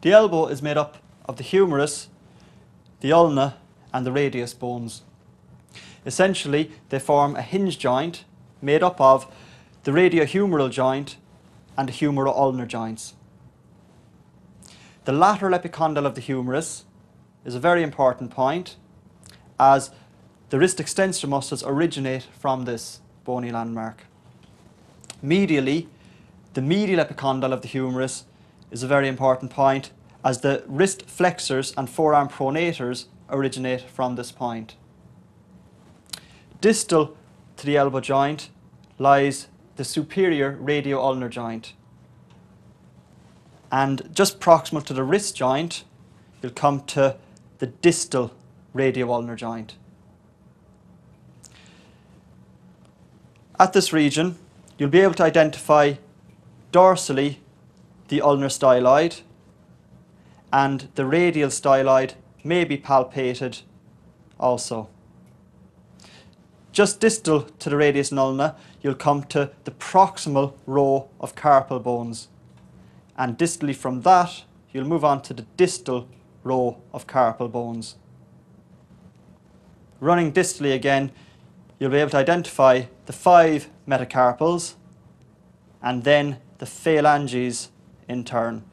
The elbow is made up of the humerus, the ulna, and the radius bones. Essentially, they form a hinge joint made up of the radiohumeral joint and the humero-ulnar joints. The lateral epicondyle of the humerus is a very important point as the wrist extensor muscles originate from this bony landmark. Medially, the medial epicondyle of the humerus is a very important point as the wrist flexors and forearm pronators originate from this point. Distal to the elbow joint lies the superior radio-ulnar joint. And just proximal to the wrist joint, you'll come to the distal radio-ulnar joint. At this region, you'll be able to identify dorsally the ulnar styloid and the radial styloid may be palpated also. Just distal to the radius and ulna, you'll come to the proximal row of carpal bones. And distally from that, you'll move on to the distal row of carpal bones. Running distally again, you'll be able to identify the five metacarpals and then the phalanges in turn.